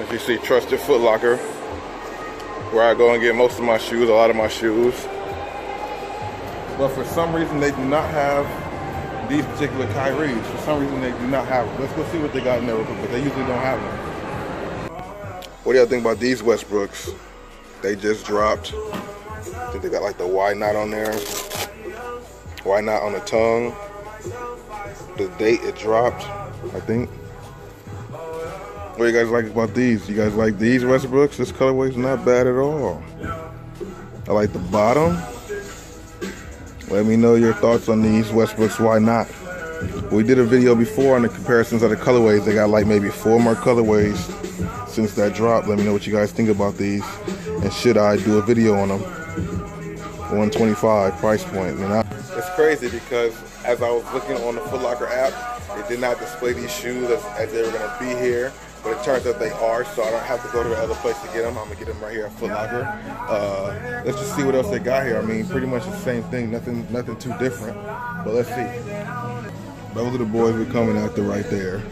As you see, Trusted Foot Locker, where I go and get most of my shoes, a lot of my shoes. But for some reason, they do not have these particular Kyries. For some reason, they do not have them. Let's go see what they got in there, but they usually don't have them. What do y'all think about these Westbrooks? They just dropped. I think they got like the Why Not on there. Why Not on the tongue. The date it dropped, I think. What do you guys like about these? You guys like these Westbrooks? This colorway is not bad at all. I like the bottom. Let me know your thoughts on these Westbrooks. Why not? We did a video before on the comparisons of the colorways. They got like maybe four more colorways since that drop. Let me know what you guys think about these. And should I do a video on them? 125 price point. And I, it's crazy because as I was looking on the Foot Locker app, it did not display these shoes as, as they were going to be here. But it turns out they are, so I don't have to go to the other place to get them. I'm gonna get them right here at Foot Locker. Uh, let's just see what else they got here. I mean, pretty much the same thing. Nothing, nothing too different. But let's see. Those are the boys we're coming after right there.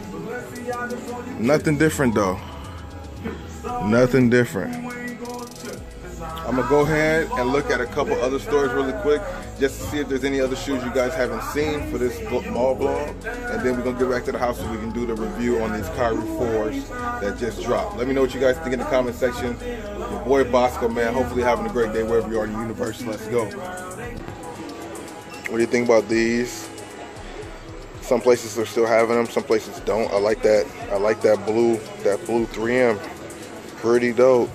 Nothing different though. Nothing different. I'm gonna go ahead and look at a couple other stores really quick just to see if there's any other shoes you guys haven't seen for this mall vlog. And then we're gonna get back to the house so we can do the review on these Kyrie 4s that just dropped. Let me know what you guys think in the comment section. Your boy Bossco, man, hopefully having a great day wherever you are in the universe. Let's go. What do you think about these? Some places are still having them, some places don't. I like that. I like that blue, that blue 3M. Pretty dope.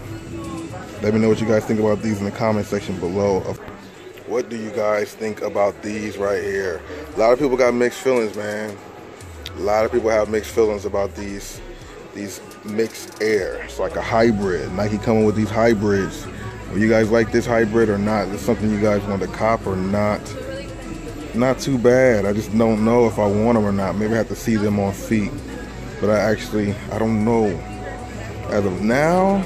Let me know what you guys think about these in the comment section below. What do you guys think about these right here? A lot of people got mixed feelings, man. A lot of people have mixed feelings about these these mixed air. It's like a hybrid. Nike coming with these hybrids. Will you guys like this hybrid or not? Is something you guys want to cop or not? not too bad. I just don't know if I want them or not. Maybe I have to see them on feet. But I actually, I don't know. As of now,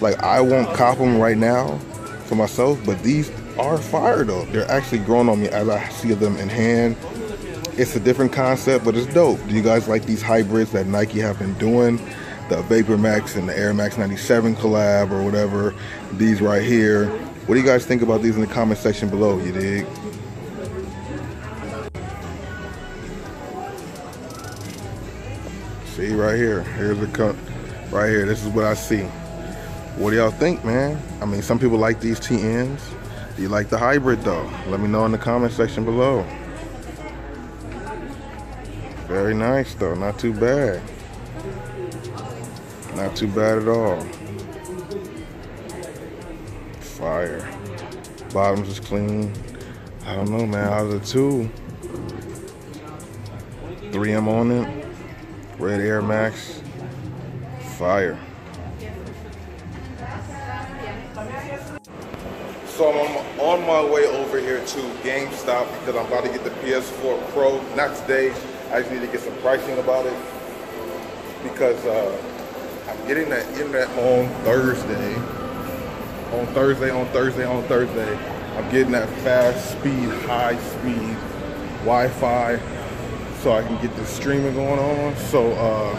like I won't cop them right now for myself, but these are fire though. They're actually growing on me as I see them in hand. It's a different concept, but it's dope. Do you guys like these hybrids that Nike have been doing? The Vapor Max and the Air Max 97 collab or whatever. These right here. What do you guys think about these in the comment section below? You dig? See right here. Here's the cut. Right here. This is what I see. What do y'all think, man? I mean, some people like these TNs. Do you like the hybrid though? Let me know in the comment section below. Very nice though. Not too bad. Not too bad at all. Fire. Bottoms is clean. I don't know, man. Out of the two, 3M on it. Red Air Max. Fire. So I'm on my way over here to GameStop because I'm about to get the PS4 Pro. Not today. I just need to get some pricing about it because uh, I'm getting that internet on Thursday. On Thursday, on Thursday, on Thursday. I'm getting that fast speed, high speed Wi-Fi so I can get the streaming going on. So uh,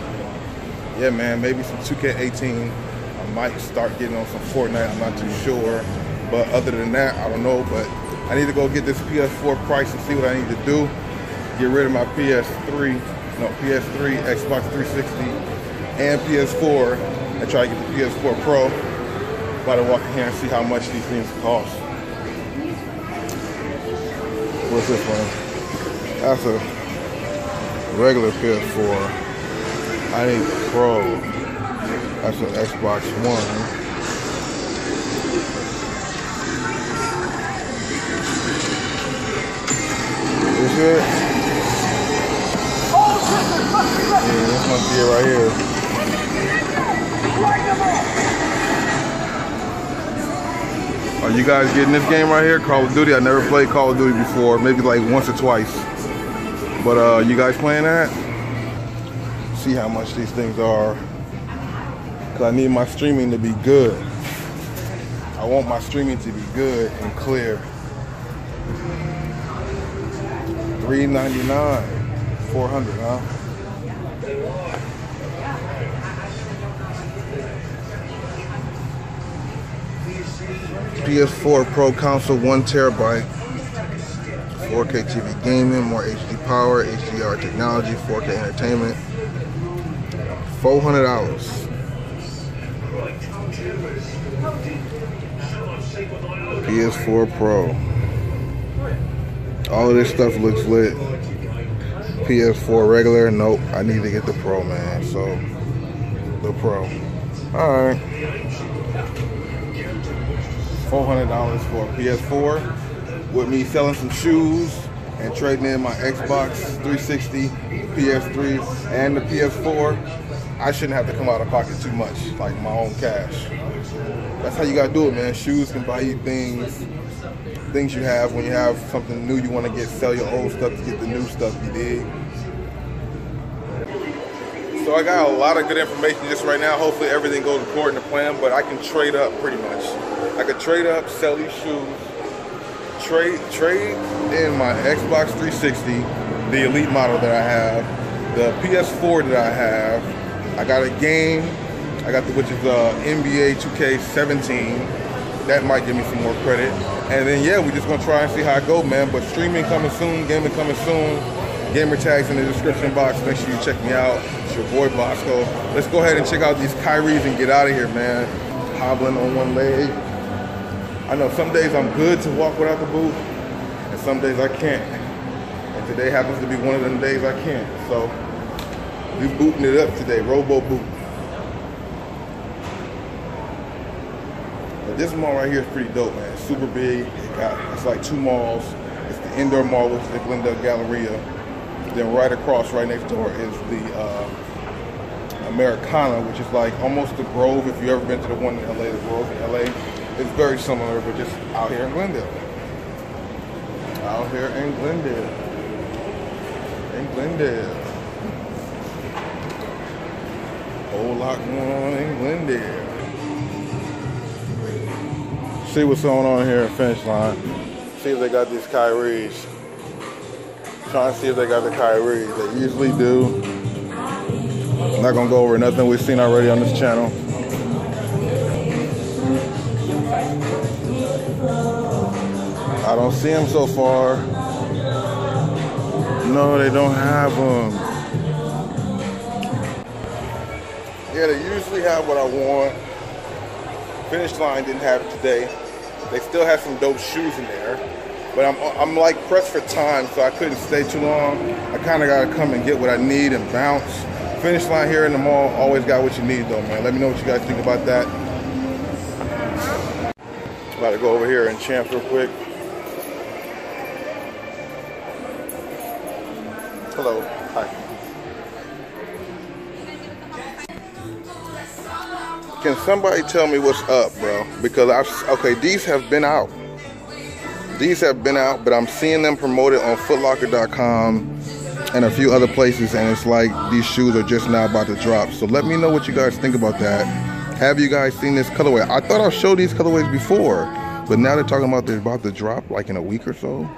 yeah, man, maybe some 2K18. I might start getting on some Fortnite. I'm not too sure, but other than that, I don't know. But I need to go get this PS4 price and see what I need to do. Get rid of my PS3, no PS3, Xbox 360, and PS4, and try to get the PS4 Pro. About to walk in here and see how much these things cost. What's this one? That's a regular PS4. I need Pro. That's an Xbox One. Is it? Yeah, this must be it right here. Are you guys getting this game right here? Call of Duty. I never played Call of Duty before. Maybe like once or twice. But uh, you guys playing that? See how much these things are. Cause I need my streaming to be good. I want my streaming to be good and clear. Three ninety nine, four hundred, huh? PS4 Pro console, one terabyte, 4K TV gaming, more HD power, HDR technology, 4K entertainment, four hundred dollars. PS4 Pro. All of this stuff looks lit. PS4 regular, nope. I need to get the Pro, man. So, the Pro. All right. $400 for a PS4 with me selling some shoes and trading in my Xbox 360, PS3, and the PS4. I shouldn't have to come out of pocket too much, like my own cash. That's how you gotta do it, man. Shoes can buy you things, things you have when you have something new you want to get. Sell your old stuff to get the new stuff. You dig? So I got a lot of good information just right now. Hopefully everything goes according to plan, but I can trade up pretty much. I could trade up, sell these shoes, trade trade in my Xbox 360, the Elite model that I have, the PS4 that I have, I got a game. I got the which is uh, NBA 2K17. That might give me some more credit. And then yeah, we're just gonna try and see how I go, man. But streaming coming soon, gaming coming soon. Gamer tags in the description box. Make sure you check me out. It's your boy Bossco. Let's go ahead and check out these Kyries and get out of here, man. Hobbling on one leg. I know some days I'm good to walk without the boot, and some days I can't. And today happens to be one of them days I can't. So we booting it up today, Robo Boot. But this mall right here is pretty dope, man. super big. It got, it's like two malls. It's the indoor mall, which is the Glendale Galleria. Then right across, right next door, is the uh, Americana, which is like almost the Grove. If you've ever been to the one in LA, the Grove in LA, it's very similar, but just out here in Glendale. Out here in Glendale. In Glendale. whole lot going on in Glendale. See what's going on here at finish line. See if they got these Kyries. Trying to see if they got the Kyries. They usually do. I'm not gonna go over nothing we've seen already on this channel. I don't see them so far. No, they don't have them. Yeah, they usually have what I want. Finish line didn't have it today. They still have some dope shoes in there. But I'm, I'm like pressed for time, so I couldn't stay too long. I kind of got to come and get what I need and bounce. Finish line here in the mall always got what you need though, man. Let me know what you guys think about that. About to go over here and champ real quick. Hello. Hi. Can somebody tell me what's up, bro? Because I've okay, these have been out. These have been out, but I'm seeing them promoted on footlocker.com and a few other places and it's like these shoes are just now about to drop. So let me know what you guys think about that. Have you guys seen this colorway? I thought I showed these colorways before, but now they're talking about they're about to drop like in a week or so.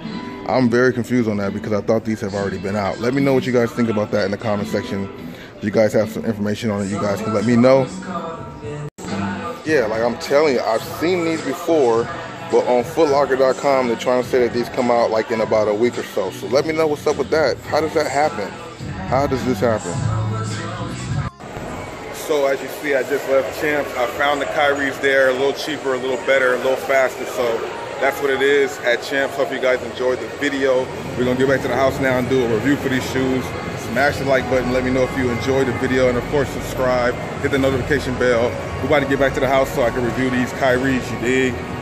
I'm very confused on that because I thought these have already been out. Let me know what you guys think about that in the comment section. If you guys have some information on it, you guys can let me know yeah, like I'm telling you, I've seen these before, but on footlocker.com, they're trying to say that these come out like in about a week or so. So let me know what's up with that. How does that happen? How does this happen? So as you see, I just left Champs. I found the Kyries there, a little cheaper, a little better, a little faster. So that's what it is at Champs. Hope you guys enjoyed the video. We're gonna get back to the house now and do a review for these shoes smash the like button. Let me know if you enjoyed the video. And of course, subscribe. Hit the notification bell. We're about to get back to the house so I can review these Kyries. You dig?